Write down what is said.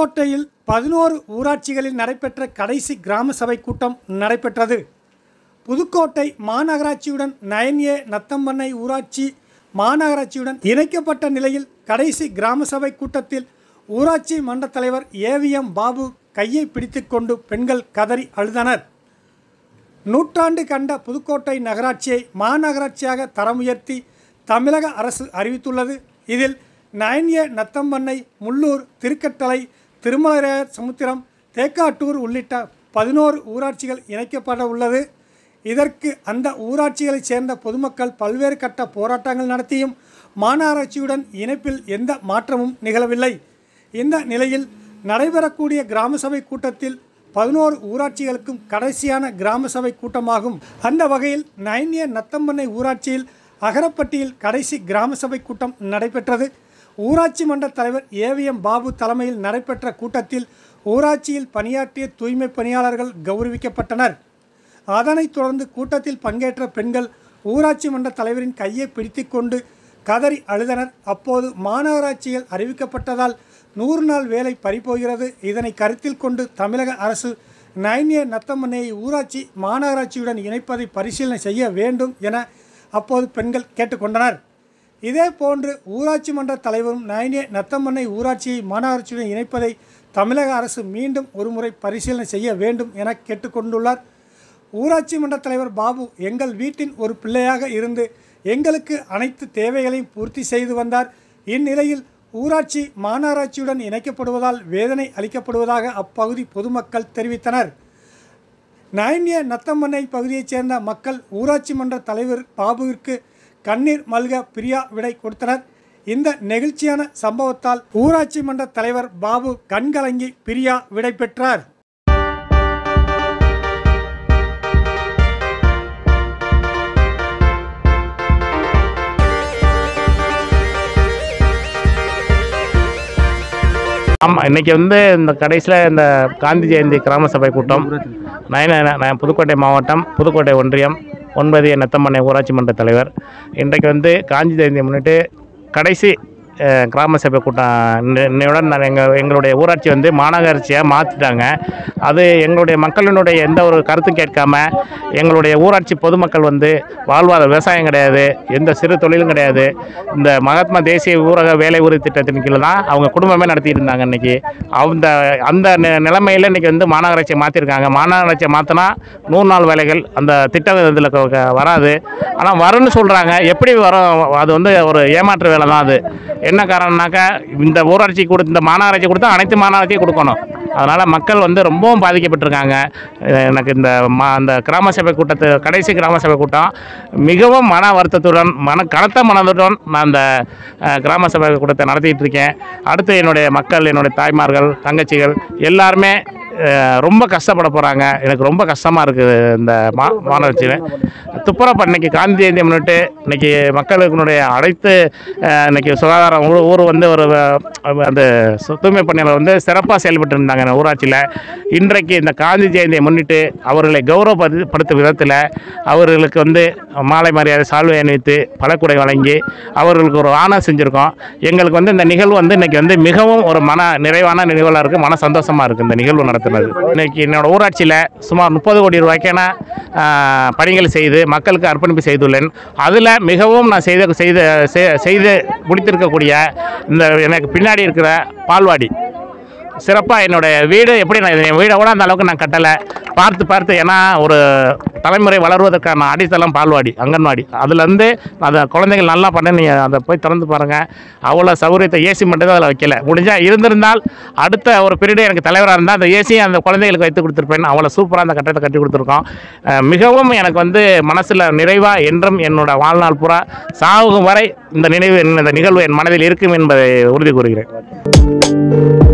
புதுக்கோட்டையில் பதினோரு ஊராட்சிகளில் நடைபெற்ற கடைசி கிராம சபை கூட்டம் நடைபெற்றது. புதுக்கோட்டை மாநகராட்சியுடன் நயன் ஏ நத்தம்பண்ணை ஊராட்சி மாநகராட்சியுடன் இணைக்கப்பட்ட நிலையில் கடைசி கிராம சபை கூட்டத்தில் ஊராட்சி மன்ற தலைவர் ஏவிஎம் பாபு கையை பிடித்துக்கொண்டு பெண்கள் கதறி அழுதனர். நூற்றாண்டு கண்ட புதுக்கோட்டை நகராட்சியை மாநகராட்சியாக தரம் உயர்த்தி தமிழக அரசு அறிவித்துள்ளது. இதில் நயன் ஏ நத்தம்பண்ணை முள்ளூர் திருக்கட்டளை திருமலைராயர் சமுத்திரம் தேக்காட்டூர் உள்ளிட்ட பதினோரு ஊராட்சிகள் இணைக்கப்பட உள்ளது. இதற்கு அந்த ஊராட்சிகளைச் சேர்ந்த பொதுமக்கள் பல்வேறு கட்ட போராட்டங்கள் நடத்தியும் மாநகராட்சியுடன் இணைப்பில் எந்த மாற்றமும் நிகழவில்லை. இந்த நிலையில் நடைபெறக்கூடிய கிராம சபை கூட்டத்தில் பதினோரு ஊராட்சிகளுக்கும் கடைசியான கிராம சபை கூட்டமாகும். அந்த வகையில் நைன் ஏ நத்தம்பண்ணை ஊராட்சியில் அகரப்பட்டியில் கடைசி கிராம சபை கூட்டம் நடைபெற்றது. ஊராட்சி மன்ற தலைவர் ஏவிஎம் பாபு தலைமையில் நடைபெற்ற கூட்டத்தில் ஊராட்சியில் பணியாற்றிய தூய்மை பணியாளர்கள் கௌரவிக்கப்பட்டனர். அதனைத் தொடர்ந்து கூட்டத்தில் பங்கேற்ற பெண்கள் ஊராட்சி மன்ற தலைவரின் கையை பிடித்து கொண்டு கதறி அழுதனர். அப்போது மாநகராட்சியில் அறிவிக்கப்பட்டதால் நூறு நாள் வேலை பறிபோகிறது. இதனை கருத்தில் கொண்டு தமிழக அரசு நைன் நத்தம்மனையை ஊராட்சி மாநகராட்சியுடன் இணைப்பதை பரிசீலனை செய்ய வேண்டும் என அப்போது பெண்கள் கேட்டுக்கொண்டனர். இதே போன்று ஊராட்சி மன்ற தலைவரும் நைனே நத்தமண்ணை ஊராட்சியை மாநகராட்சியுடன் இணைப்பதை தமிழக அரசு மீண்டும் ஒருமுறை பரிசீலனை செய்ய வேண்டும் என கேட்டுக்கொண்டுள்ளார். ஊராட்சி மன்ற தலைவர் பாபு எங்கள் வீட்டின் ஒரு பிள்ளையாக இருந்து எங்களுக்கு அனைத்து தேவைகளையும் பூர்த்தி செய்து வந்தார். இந்நிலையில் ஊராட்சி மாநகராட்சியுடன் இணைக்கப்படுவதால் வேதனை அளிக்கப்படுவதாக அப்பகுதி பொதுமக்கள் தெரிவித்தனர். நயன்ய நத்தம்மண்ணை பகுதியைச் சேர்ந்த மக்கள் ஊராட்சி மன்ற தலைவர் பாபுவிற்கு கண்ணீர் மல்க பிரியா விடை கொடுத்தனர். இந்த நெகிழ்ச்சியான சம்பவத்தால் ஊராட்சி மன்ற தலைவர் பாபு கண்கலங்கி பிரியா விடை பெற்றார். ஆமாம் இன்றைக்கி வந்து இந்த கடைசியில் இந்த காந்தி ஜெயந்தி கிராம சபை கூட்டம். நயன புதுக்கோட்டை மாவட்டம் புதுக்கோட்டை ஒன்றியம். ஒன்பது நத்தம்பண்ணை ஊராட்சி மன்ற தலைவர். இன்றைக்கு வந்து காஞ்சி ஜெயந்தியை முன்னிட்டு கடைசி கிராம சபை கூட்டம் இன்னையுடன் நான் எங்கள் எங்களுடைய ஊராட்சி வந்து மாநகராட்சியாக மாற்றிட்டாங்க அது எங்களுடைய மக்களினுடைய எந்த ஒரு கருத்தும் கேட்காம எங்களுடைய ஊராட்சி பொதுமக்கள் வந்து வாழ்வாதார விவசாயம் கிடையாது எந்த சிறு தொழிலும் கிடையாது. இந்த மகாத்மா தேசிய ஊரக வேலை உறுதி திட்டத்தின் கீழே தான் அவங்க குடும்பமே நடத்திட்டு இருந்தாங்க இன்னைக்கு. அந்த அந்த நிலைமையில் இன்றைக்கி இன்னைக்கு வந்து மாநகராட்சியை மாற்றிருக்காங்க மாநகராட்சியை மாற்றினா நூறு நாள் வேலைகள் அந்த திட்டம் இதில் வராது. ஆனால் வரும்னு சொல்கிறாங்க எப்படி வரும்? அது வந்து ஒரு ஏமாற்று வேலை தான் அது. என்ன காரணம்னாக்கா இந்த ஊராட்சி கொடுத்து இந்த மாநகராட்சி கொடுத்தா அனைத்து மாநகராட்சியும் கொடுக்கணும். அதனால் மக்கள் வந்து ரொம்பவும் பாதிக்கப்பட்டிருக்காங்க. எனக்கு இந்த மா அந்த கிராம சபை கூட்டத்து கடைசி கிராம சபை கூட்டம் மிகவும் மன வருத்தத்துடன் மன கனத்த மனதுடன் நான் அந்த கிராம சபை கூட்டத்தை நடத்திட்டு இருக்கேன். அடுத்து என்னுடைய மக்கள் என்னுடைய தாய்மார்கள் தங்கச்சிகள் எல்லாருமே ரொம்ப கஷ்டப்பட போகிறாங்க எனக்கு ரொம்ப கஷ்டமாக இருக்குது இந்த மா மாநகராட்சியில். துப்புரப்பு இன்னைக்கு காந்தி ஜெயந்தி முன்னிட்டு இன்னைக்கு மக்களுக்குனுடைய அனைத்து அஹ், இன்னைக்கு சுகாதாரம் ஊர் ஊர் வந்து ஒரு அந்த தூய்மை பணியாளர் வந்து சிறப்பாக செயல்பட்டு இருந்தாங்க இந்த ஊராட்சியில். இன்றைக்கு இந்த காந்தி ஜெயந்தியை முன்னிட்டு அவர்களை கௌரவப்படுத்தும் விதத்தில் அவர்களுக்கு வந்து மாலை மரியாதை சால்வை அணிவித்து பழக்குடை வழங்கி அவர்களுக்கு ஒரு ஆணை செஞ்சுருக்கோம். எங்களுக்கு வந்து இந்த நிகழ்வு வந்து இன்னைக்கு வந்து மிகவும் ஒரு மன நிறைவான நிகழ்வாக இருக்குது மன சந்தோஷமாக இருக்குது இந்த நிகழ்வு நடத்தினது இன்னைக்கு என்னோட ஊராட்சியில் சுமார் முப்பது கோடி ரூபாய்க்கான பணிகள் செய்து மக்களுக்கு அர்ப்பணிப்பு செய்துள்ளேன். அதில் மிகவும் நான் செய்த செய்த செ- செய்து முடித்திருக்கக்கூடிய இந்த எனக்கு பின்னாடி இருக்கிற பால்வாடி சிறப்பாக என்னுடைய வீடு எப்படி நான் என் வீடை கூட அந்த அளவுக்கு நான் கட்டலை. பார்த்து பார்த்து ஏன்னா ஒரு தலைமுறை வளர்வதற்கான அடித்தளம் பால்வாடி அங்கன்வாடி. அதுலேருந்து அதை குழந்தைகள் நல்லா பண்ண நீங்கள் அதை போய் திறந்து பாருங்கள் அவ்வளோ சௌகரியத்தை ஏசி மட்டும் அதில் வைக்கல. முடிஞ்சால் இருந்திருந்தால் அடுத்த ஒரு பீரியடு எனக்கு தலைவராக இருந்தால் அந்த ஏசியை அந்த குழந்தைகளுக்கு வைத்து கொடுத்துருப்பேன். அவ்வளோ சூப்பராக அந்த கட்டத்தை கட்டி கொடுத்துருக்கோம். மிகவும் எனக்கு வந்து மனசில் நிறைவாக என்றும் என்னோட வாழ்நாள் பூரா சாகும் வரை இந்த நினைவு இந்த நிகழ்வு என் மனதில் இருக்கும் என்பதை உறுதி கூறுகிறேன்.